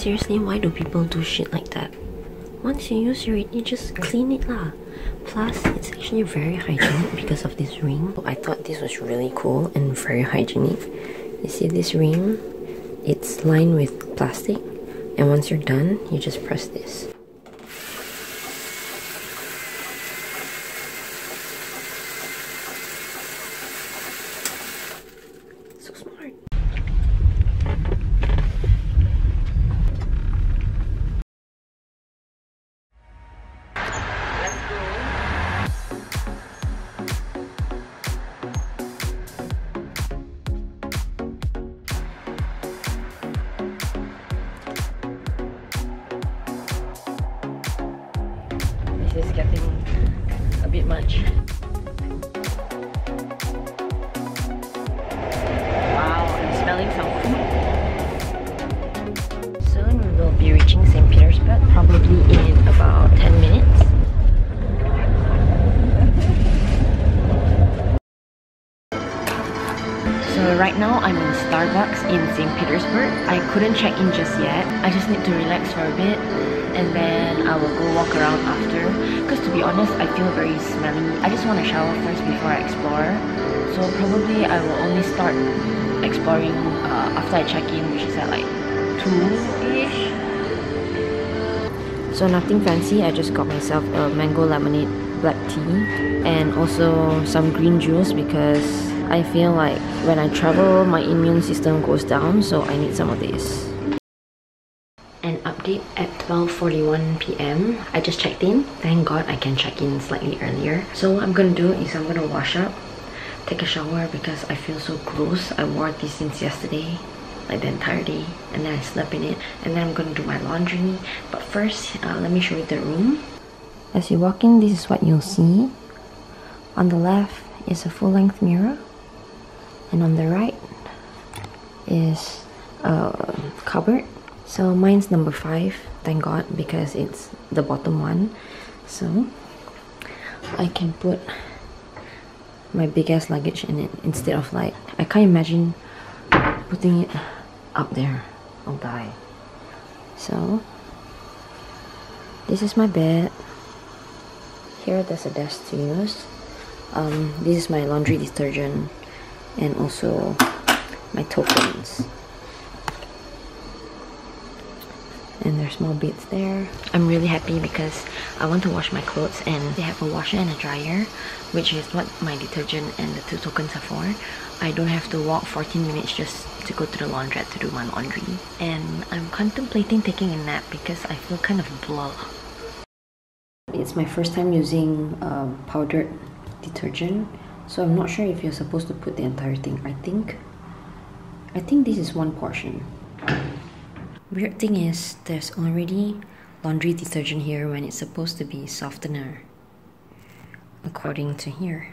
Seriously, why do people do shit like that? Once you use it, you just clean it lah. Plus, it's actually very hygienic because of this ring. I thought this was really cool and very hygienic. You see this ring? It's lined with plastic and once you're done, you just press this. Much. St. Petersburg. I couldn't check in just yet. I just need to relax for a bit and then I will go walk around after. Because to be honest, I feel very smelly. I just want to shower first before I explore. So probably I will only start exploring uh, after I check in, which is at like 2-ish. So nothing fancy, I just got myself a mango lemonade black tea and also some green juice because I feel like when I travel my immune system goes down so I need some of this. An update at 12.41 p.m. I just checked in. Thank god I can check in slightly earlier. So what I'm gonna do is I'm gonna wash up, take a shower because I feel so gross. I wore this since yesterday like the entire day and then I slept in it and then I'm gonna do my laundry but first uh, let me show you the room as you walk in this is what you'll see on the left is a full-length mirror and on the right is a cupboard. So mine's number five thank god because it's the bottom one. So I can put my biggest luggage in it instead of like I can't imagine putting it up there. I'll die so this is my bed. Here there's a desk to use. Um, this is my laundry detergent and also my tokens. And there's more bits there. I'm really happy because I want to wash my clothes and they have a washer and a dryer which is what my detergent and the two tokens are for. I don't have to walk 14 minutes just to go to the laundrette to do my laundry. And I'm contemplating taking a nap because I feel kind of blah. It's my first time using um, powdered detergent so I'm not sure if you're supposed to put the entire thing I think I think this is one portion Weird thing is, there's already laundry detergent here when it's supposed to be softener, according to here.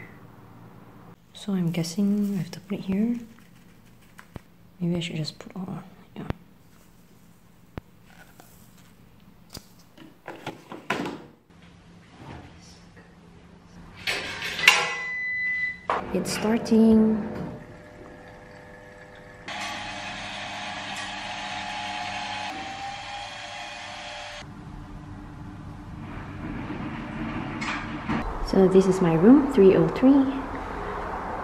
So I'm guessing I have to put it here. Maybe I should just put all, It's starting. So this is my room, 303.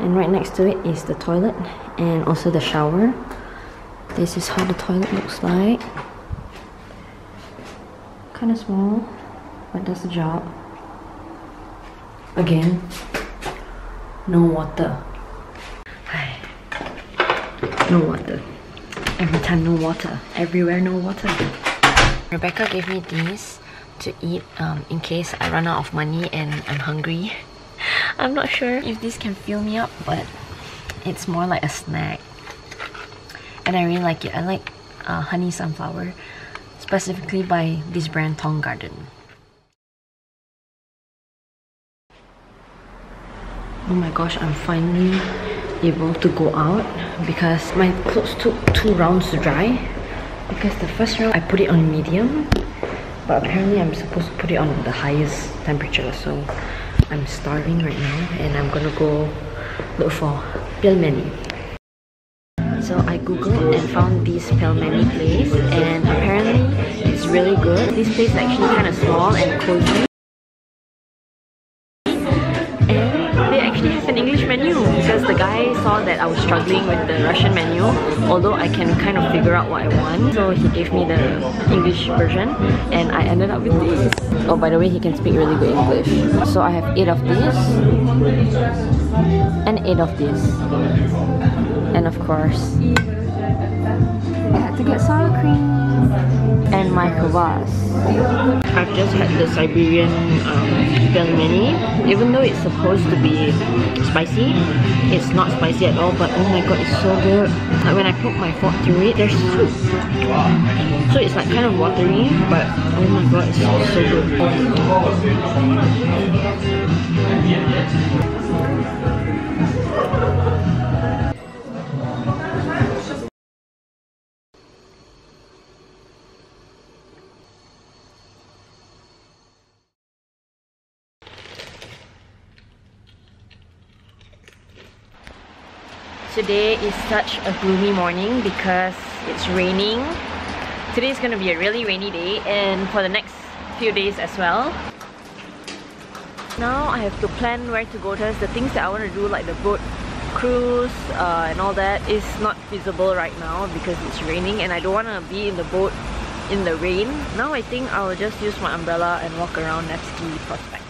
And right next to it is the toilet and also the shower. This is how the toilet looks like. Kind of small, but does the job. Again, no water. Hi. No water. Every time no water. Everywhere no water. Rebecca gave me these to eat um, in case I run out of money and I'm hungry. I'm not sure if this can fill me up, but it's more like a snack. And I really like it. I like uh, honey sunflower, specifically by this brand Tong Garden. Oh my gosh, I'm finally able to go out because my clothes took two rounds to dry. Because the first round I put it on medium but apparently I'm supposed to put it on the highest temperature so I'm starving right now and I'm gonna go look for pelmeni So I googled and found this pelmeni place and apparently it's really good. This place is actually kind of small and cozy. That I was struggling with the Russian menu although I can kind of figure out what I want. So he gave me the English version and I ended up with this. Oh by the way he can speak really good English. So I have 8 of these and 8 of these and of course I had to get sour cream and my kvass. I've just had the Siberian um, pelmeni. Even though it's supposed to be spicy, it's not spicy at all. But oh my god, it's so good. Like when I put my fork through it, there's soup. So it's like kind of watery, but oh my god, it's so, so good. Today is such a gloomy morning because it's raining. Today is going to be a really rainy day and for the next few days as well. Now I have to plan where to go because the things that I want to do like the boat cruise uh, and all that is not feasible right now because it's raining and I don't want to be in the boat in the rain. Now I think I'll just use my umbrella and walk around Nevsky Prospect.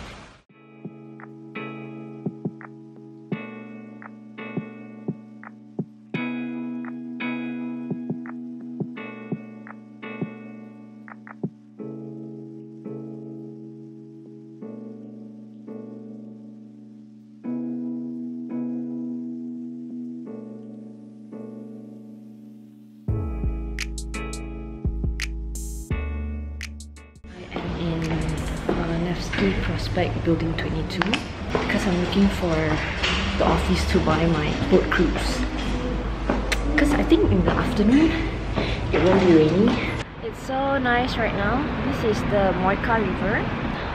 Nevsky Prospect Building 22 because I'm looking for the office to buy my boat cruise. Because I think in the afternoon it won't be rainy. It's so nice right now. This is the Moika River.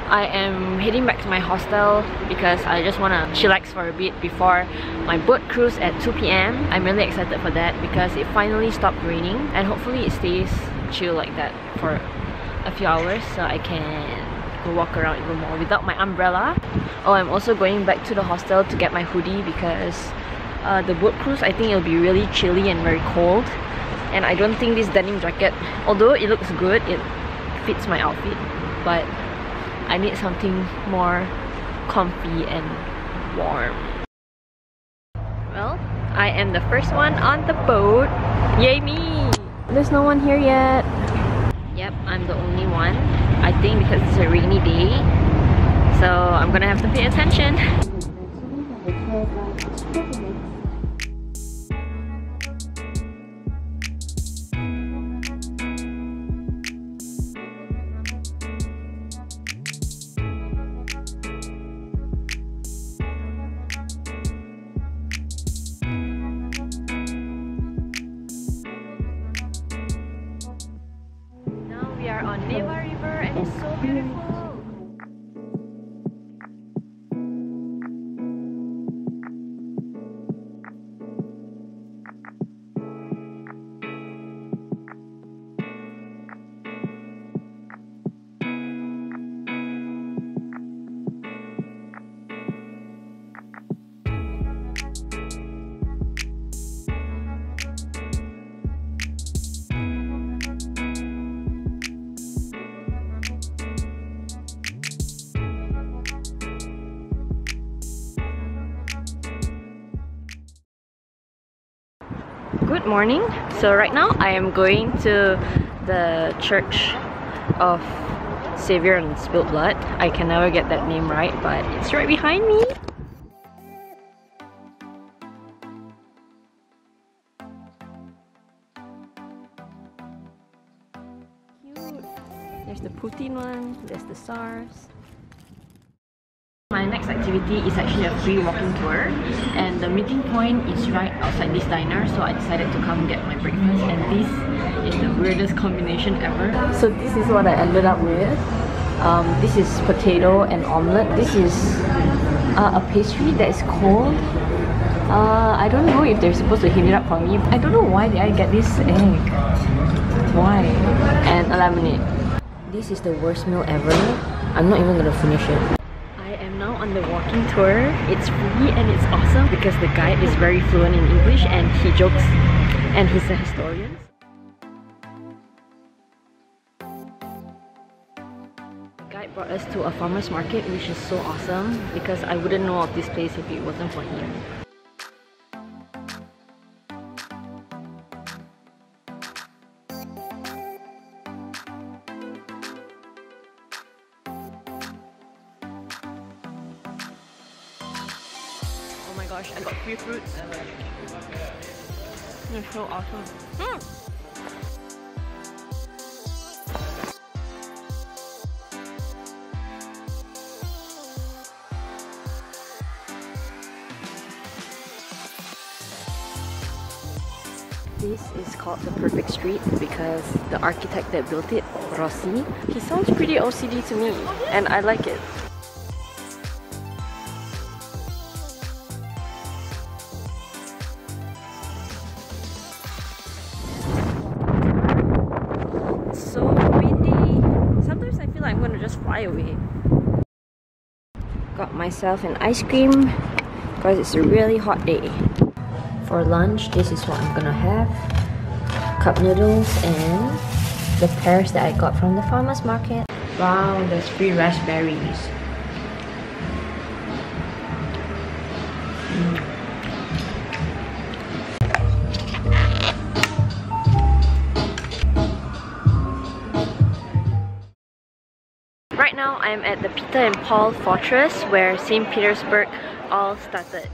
I am heading back to my hostel because I just want to chillax for a bit before my boat cruise at 2 p.m. I'm really excited for that because it finally stopped raining and hopefully it stays chill like that for a few hours so I can go walk around even more without my umbrella. Oh, I'm also going back to the hostel to get my hoodie because uh, the boat cruise, I think it'll be really chilly and very cold. And I don't think this denim jacket, although it looks good, it fits my outfit. But I need something more comfy and warm. Well, I am the first one on the boat. Yay me! There's no one here yet. Yep, I'm the only one. I think because it's a rainy day. So I'm gonna have to pay attention. 嗯。Good morning. So right now I am going to the church of Savior and Spilled Blood. I can never get that name right but it's right behind me. Cute. There's the Putin one, there's the SARS activity is actually a free walking tour and the meeting point is right outside this diner so I decided to come get my breakfast and this is the weirdest combination ever. So this is what I ended up with. Um, this is potato and omelette. This is uh, a pastry that is cold Uh, I don't know if they're supposed to heat it up for me. I don't know why did I get this egg. Why? And a lemonade. This is the worst meal ever. I'm not even gonna finish it. I am now on the walking tour. It's free and it's awesome because the guide is very fluent in English and he jokes and he's a historian. The guide brought us to a farmer's market which is so awesome because I wouldn't know of this place if it wasn't for him. Gosh, I got free fruits. They're so awesome. Mm. This is called the perfect street because the architect that built it, Rossi, he sounds pretty OCD to me and I like it. Myself an ice cream because it's a really hot day. For lunch, this is what I'm gonna have. Cup noodles and the pears that I got from the farmer's market. Wow, there's free raspberries. Mm. Right now, I'm at the Peter and Paul Fortress where St. Petersburg all started.